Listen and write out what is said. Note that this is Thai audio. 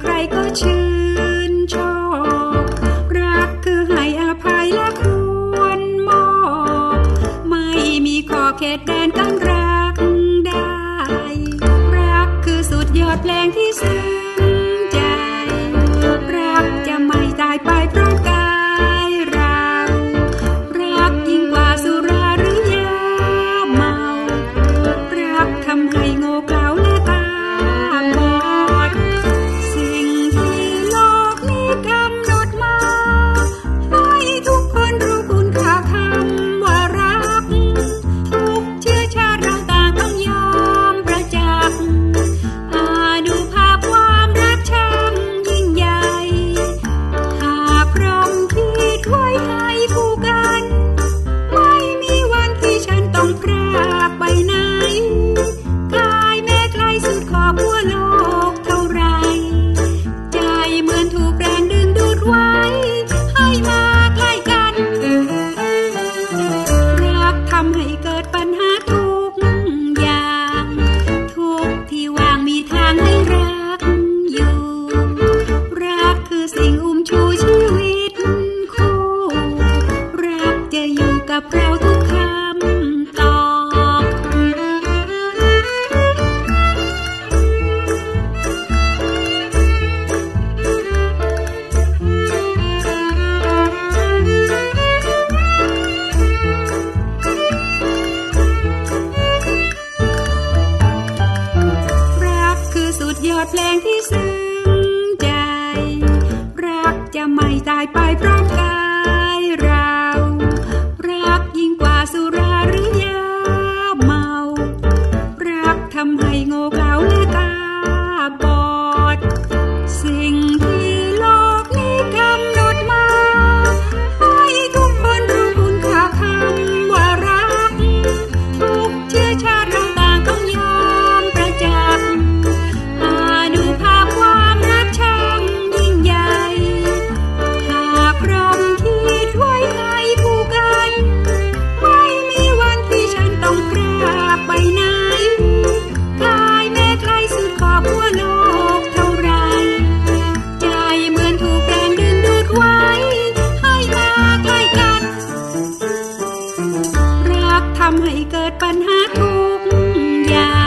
ใครก็ชื่นชอบ รักคือให้อภัยและควรมอบ ไม่มีขอบเขตแดน ปัญหาายไปพร้อมกายเรา รักยิ่งกว่าสุราหรือยาเมา รักทำให้โง่เขลาักทำให้เกิดปัญหาทุกอย่าง